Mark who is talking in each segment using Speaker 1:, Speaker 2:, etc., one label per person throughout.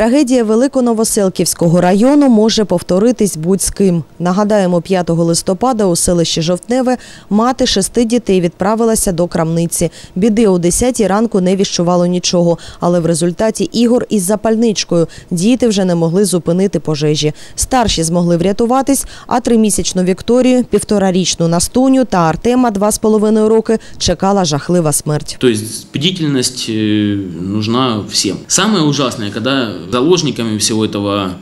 Speaker 1: Трагедія Великоновоселківського району може повторитись будь з ким. Нагадаємо, 5 листопада у селищі Жовтневе мати шести дітей відправилася до крамниці. Біди о 10 ранку не віщувало нічого, але в результаті ігор із запальничкою діти вже не могли зупинити пожежі. Старші змогли врятуватись, а тримісячну Вікторію, півторарічну Настуню та Артема, два з половиною роки, чекала жахлива смерть.
Speaker 2: То есть бдительность э, нужна всем. Самое ужасное, когда заложниками всего этого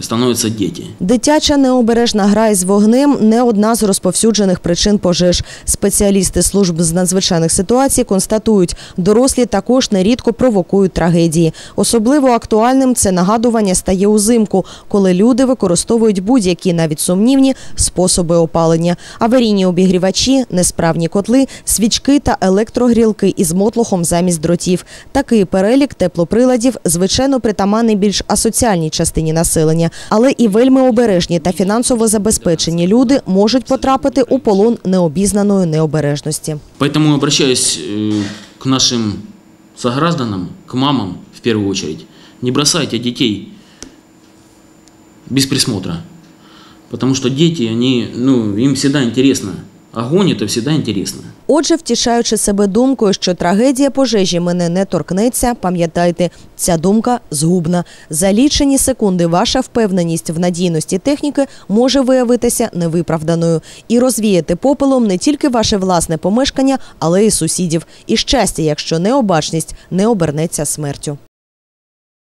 Speaker 2: становятся дети.
Speaker 1: Дитяча необережна гра із вогнем не одна з розповсюджених причин пожеж. Спеціалісти служб з надзвичайних ситуацій констатують, дорослі також нерідко провокують трагедії. Особливо актуальним це нагадування стає узимку, коли люди використовують будь-які навіть сумнівні способи опалення: аварійні обігрівачі, несправні котли, свічки та електрогрілки із мотлохом замість дротів. Такий перелік теплоприладів звичайно притаманний більш асоціальній частині населення, але і вельми обережні та фінансово забезпечені люди можуть потрапити у полон необізнаної необережності.
Speaker 2: Поэтому обращаюсь э, к нашим согражданам, к мамам в первую очередь. Не бросайте детей без присмотра. Потому что дети, они, ну, им всегда интересно. Огонь это всегда интересно.
Speaker 1: Отже, втішаючи себе думкою, що трагедія пожежі мене не торкнеться, пам'ятайте, ця думка згубна. За лічені секунди ваша впевненість в надійності техніки може виявитися невиправданою і розвіяти попелом не тільки ваше власне помешкання, але й сусідів. І щастя, якщо необачність не обернеться смертю.